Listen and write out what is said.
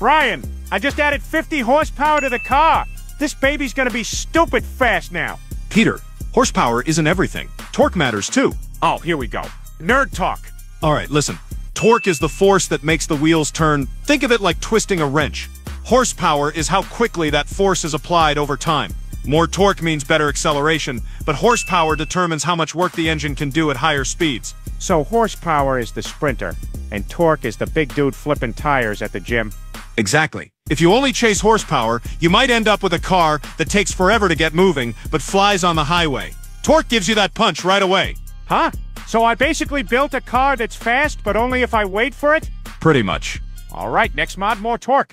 Brian, I just added 50 horsepower to the car. This baby's gonna be stupid fast now. Peter, horsepower isn't everything. Torque matters too. Oh, here we go. Nerd talk. All right, listen. Torque is the force that makes the wheels turn. Think of it like twisting a wrench. Horsepower is how quickly that force is applied over time. More torque means better acceleration, but horsepower determines how much work the engine can do at higher speeds. So horsepower is the sprinter, and torque is the big dude flipping tires at the gym. Exactly. If you only chase horsepower, you might end up with a car that takes forever to get moving, but flies on the highway. Torque gives you that punch right away. Huh? So I basically built a car that's fast, but only if I wait for it? Pretty much. All right, next mod, more torque.